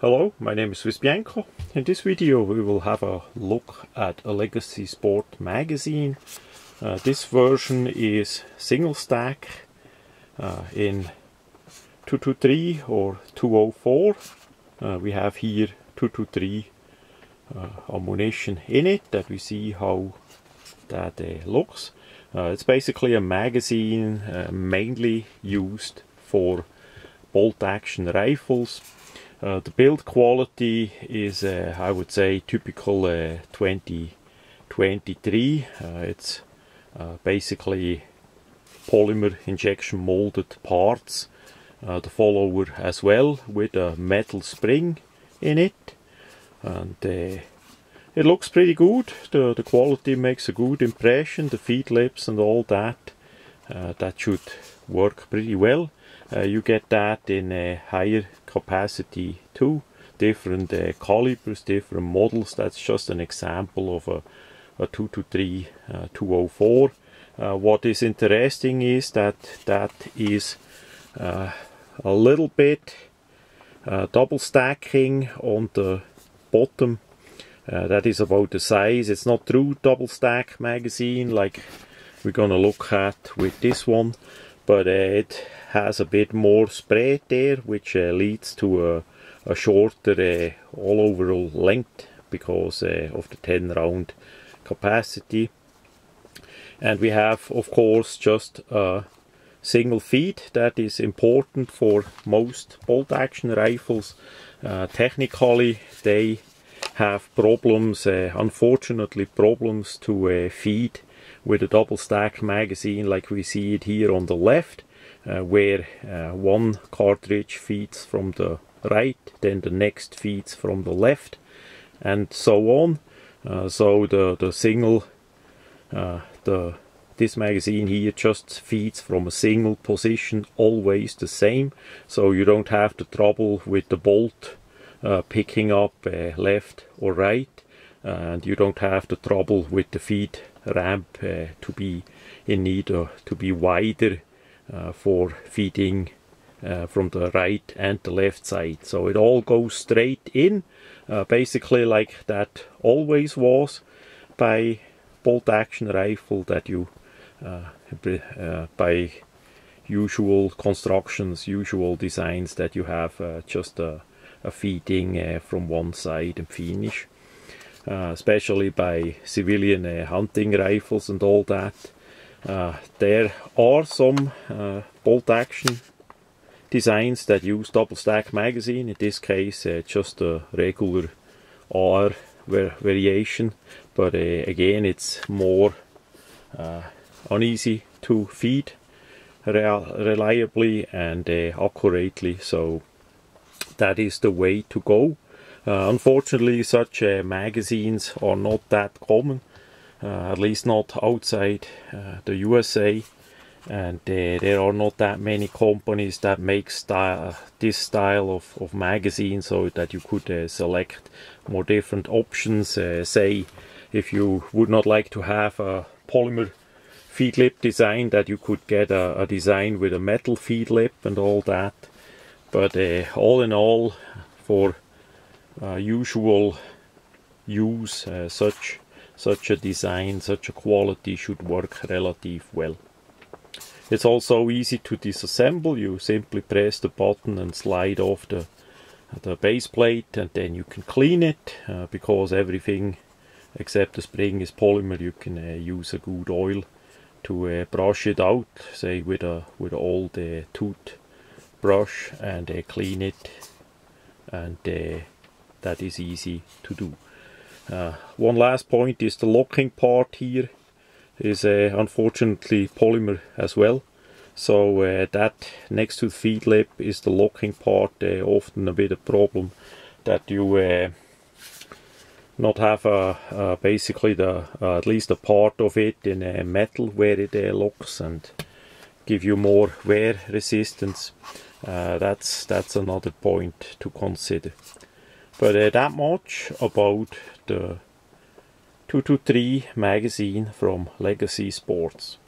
Hello, my name is Swiss Bianco. In this video we will have a look at a Legacy Sport magazine. Uh, this version is single stack uh, in 223 or 204. Uh, we have here 223 uh, ammunition in it that we see how that uh, looks. Uh, it's basically a magazine mainly used for bolt action rifles uh, the build quality is, uh, I would say, typical uh, 2023. Uh, it's uh, basically polymer injection molded parts. Uh, the follower as well with a metal spring in it. And it looks pretty good. The, the quality makes a good impression. The feed lips and all that. that should work pretty well. Uh, you get that in a higher capacity too. Different uh, calibers different models. That's just an example of a, a 223 uh, 204 uh, what is interesting is that that is uh, a little bit uh, double stacking on the bottom. That is about the size. It's not true double stack magazine like we're gonna look at with this one but it has a bit more spread there which uh, leads to a, a shorter uh, all overall length because uh, of the 10 round capacity. And we have of course just a single feed that is important for most bolt action rifles. Uh, technically they have problems uh, unfortunately problems to uh, feed with a double stack magazine like we see it here on the left uh, where uh, one cartridge feeds from the right, then the next feeds from the left, and so on. Uh, so the the single the this magazine here just feeds from a single position always the same so you don't have the trouble with the bolt uh, picking up uh, left or right and you don't have the trouble with the feed ramp uh, to be in need or to be wider uh, for feeding uh, from the right and the left side. So it all goes straight in, basically like that always was by bolt action rifle that you by usual constructions, usual designs that you have uh, just a, a feeding uh, from one side and finish. Uh, especially by civilian hunting rifles and all that. Uh, there are some uh, bolt action designs that use double stack magazine, in this case uh, just a regular AR variation, but uh, again it's more uh, uneasy to feed reliably and uh, accurately, so that is the way to go. Unfortunately such magazines are not that common uh, at least not outside uh, the USA and uh, there are not that many companies that make this style of, of magazine so that you could uh, select more different options. Uh, say if you would not like to have a polymer feed lip design that you could get a, a design with a metal feed lip and all that. But uh, all in all for usual use such such a design, such a quality should work relative well. It's also easy to disassemble, you simply press the button and slide off the, the base plate and then you can clean it uh, because everything except the spring is polymer you can uh, use a good oil to uh, brush it out say with a with old uh, tooth brush and uh, clean it and uh, that is easy to do uh, one last point is the locking part here is uh, unfortunately polymer as well. So uh, that next to the feed lip is the locking part, uh, often a bit of problem that you uh, not have a, basically the at least a part of it in a metal where it locks and give you more wear resistance. that's that's another point to consider. But uh, that much about the 223 magazine from Legacy Sports.